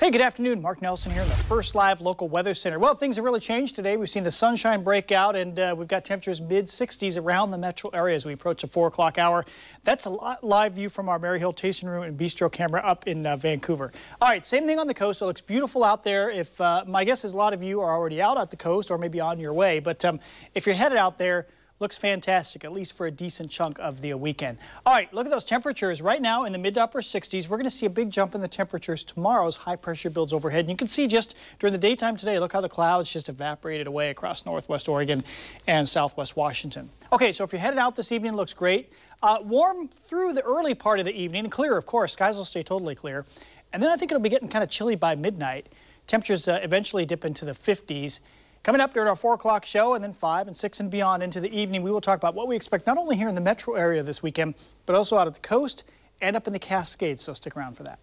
Hey, good afternoon. Mark Nelson here in the First Live Local Weather Center. Well, things have really changed today. We've seen the sunshine break out, and uh, we've got temperatures mid-60s around the metro area as we approach the 4 o'clock hour. That's a live view from our Maryhill Tasting Room and Bistro camera up in uh, Vancouver. All right, same thing on the coast. It looks beautiful out there. If uh, My guess is a lot of you are already out at the coast or maybe on your way, but um, if you're headed out there, looks fantastic, at least for a decent chunk of the weekend. All right, look at those temperatures. Right now in the mid to upper 60s, we're going to see a big jump in the temperatures tomorrow as high pressure builds overhead. And you can see just during the daytime today, look how the clouds just evaporated away across northwest Oregon and southwest Washington. Okay, so if you're headed out this evening, looks great. Uh, warm through the early part of the evening, clear, of course. Skies will stay totally clear. And then I think it'll be getting kind of chilly by midnight. Temperatures uh, eventually dip into the 50s. Coming up during our 4 o'clock show and then 5 and 6 and beyond into the evening, we will talk about what we expect not only here in the metro area this weekend, but also out at the coast and up in the Cascades, so stick around for that.